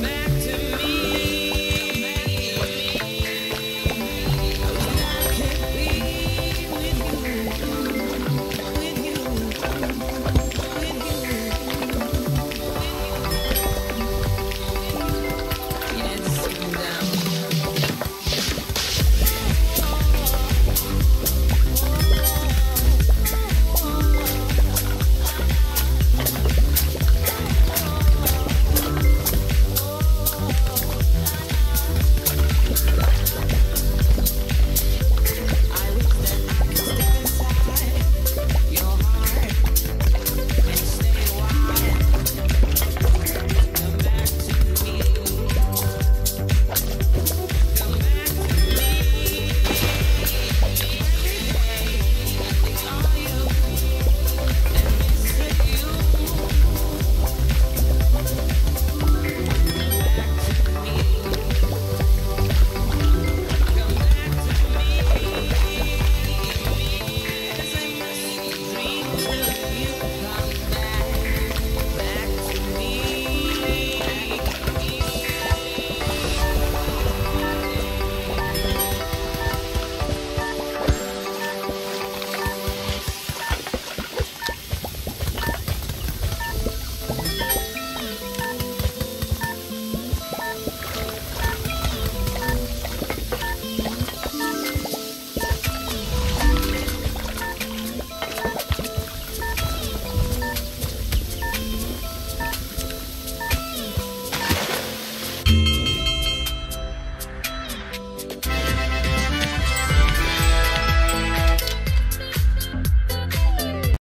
man.